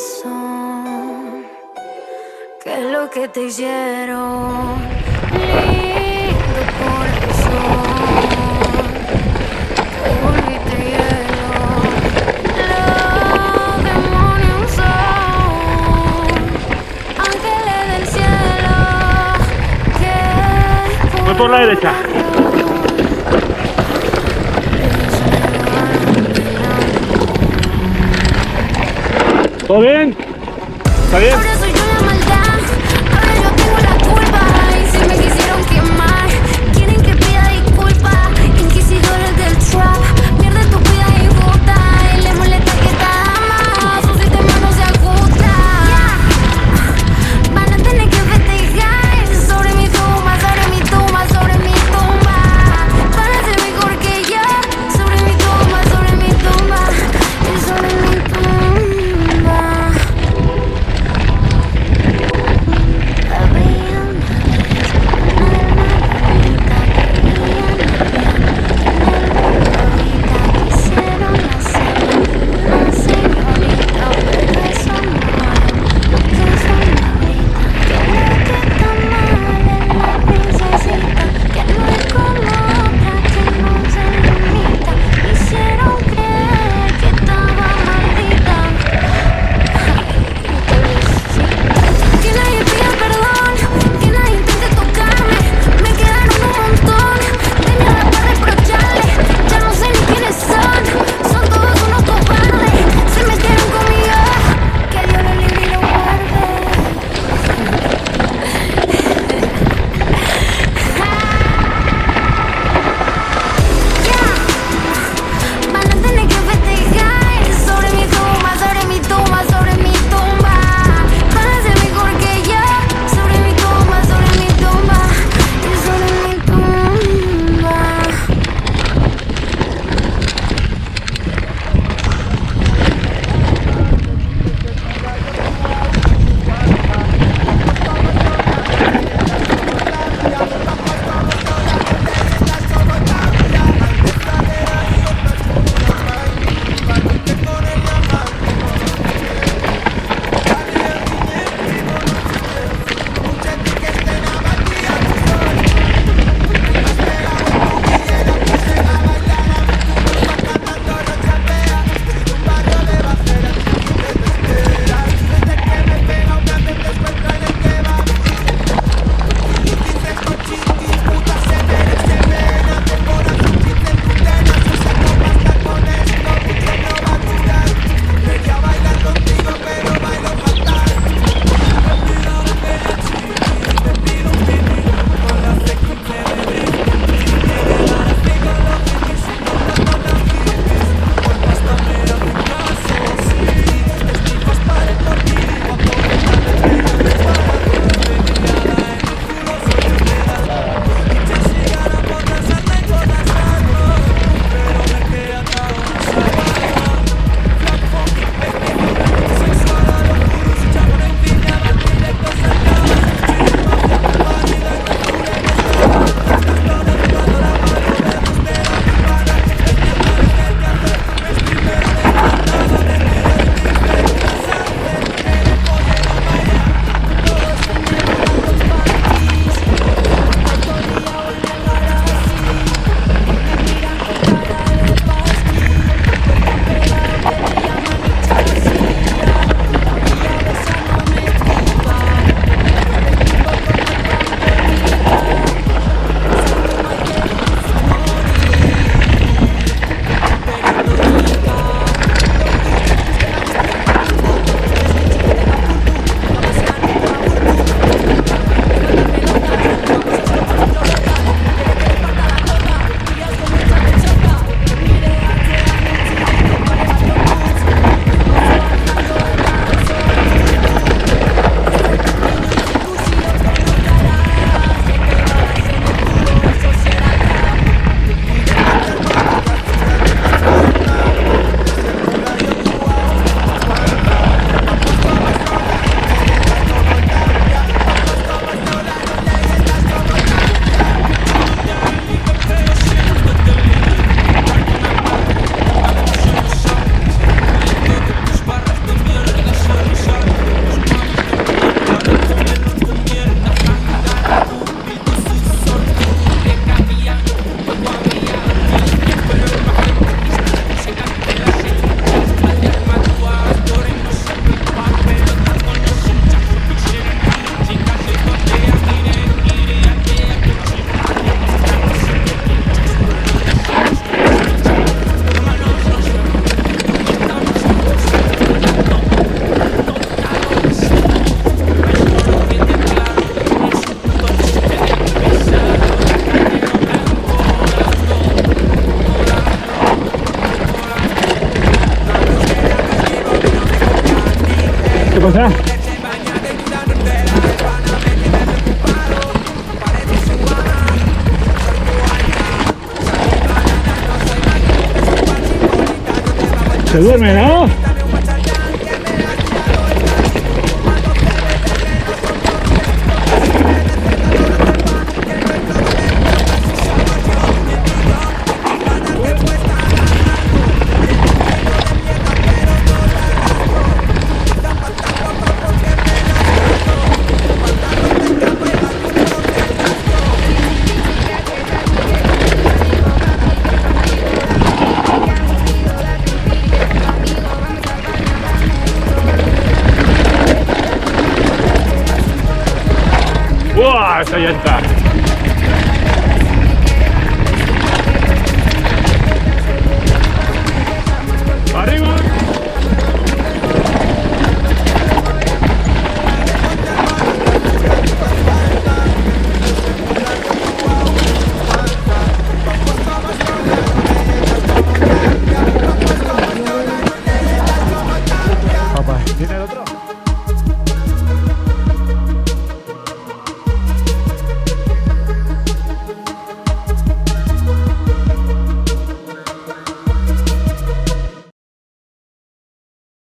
corazón, que lo que te hicieron. Lindo corazón, te volviste. Los demonios son ángeles del cielo. Que por la derecha. ¿Todo bien? ¿Está bien? ¿Qué cosa? Se duerme, ¿no? 哇，小野子